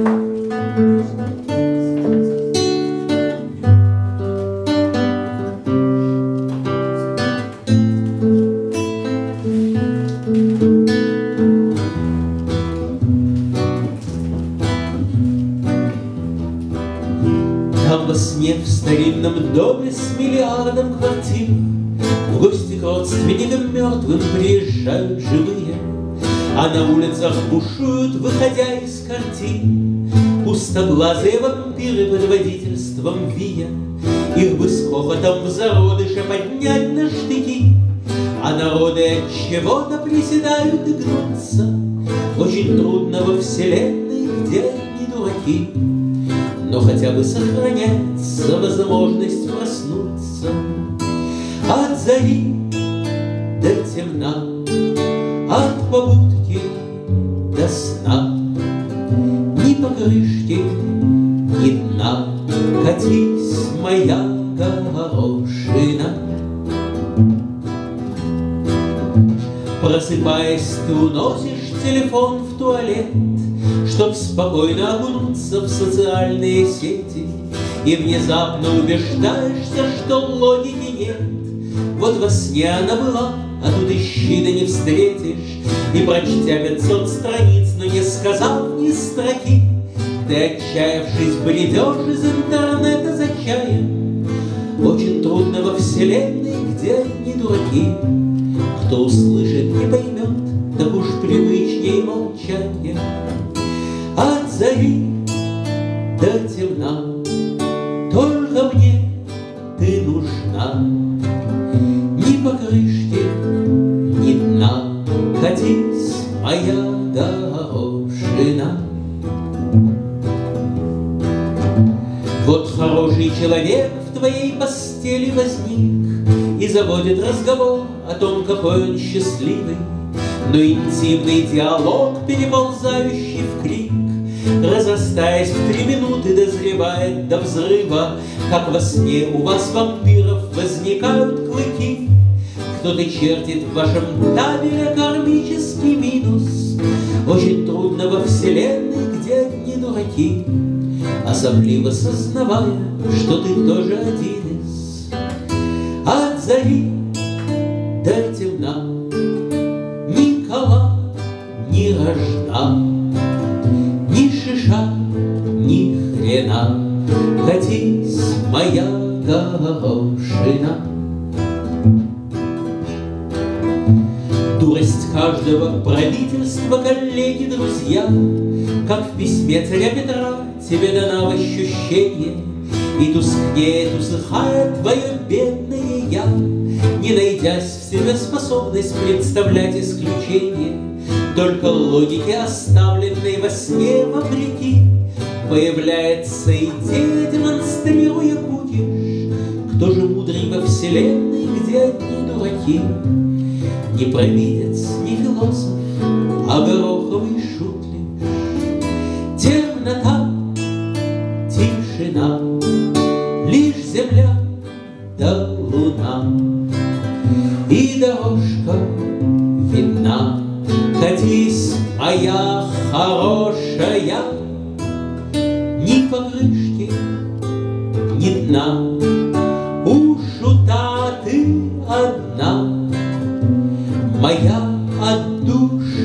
Там во сне в старинном доме с миллиардом квартир В гости к родственникам мертвым приезжают живые А на улицах бушуют, выходя из картин Пустоглазые вампиры под водительством Вия. Их бы с хохотом в зародыше поднять на штыки А народы от чего-то приседают и гнутся. Очень трудно во вселенной, где не дураки. Но хотя бы сохраняется возможность проснуться. От зари до темна, катись, моя горошина. Просыпаясь, ты уносишь телефон в туалет, Чтоб спокойно окунуться в социальные сети И внезапно убеждаешься, что логики нет. Вот во сне она была, а тут ищи да не встретишь, И прочтя пятьсот страниц, но не сказав ни строки, Ты, отчаявшись, бредешь из интернета за чаем. Очень трудно во вселенной, где не дураки, Кто услышит, не поймет, так уж привычней молчание зари до темна, Только мне ты нужна. Ни покрышки, ни дна, Катись, моя горошина. Вот хороший человек в твоей постели возник И заводит разговор о том, какой он счастливый, Но интимный диалог, переползающий в крик, Разрастаясь в три минуты, дозревает до взрыва, Как во сне у вас, вампиров, возникают клыки. Кто-то чертит в вашем табеле кармический минус. Очень трудно во вселенной, где одни дураки, Особливо сознавая, что ты тоже один из. От зари до темна Никола не рождал хрена, Катись, моя горошина. Каждого правительства, коллеги, друзья, Как в письме царя Петра тебе дана в ощущение, И тускнеет, усыхает твое бедное я, Не найдясь в себе способность представлять исключение, Только логике, оставленной во сне вопреки, Появляется идея, демонстрируя будешь, Кто же мудрый во вселенной, где одни дураки? Не провидец, не философ, а гороховый шут лишь. Темнота, тишина, лишь земля да луна. И дорожка видна, катись, моя хорошая, ни покрышки, ни дна.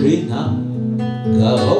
Отдушина, горошина,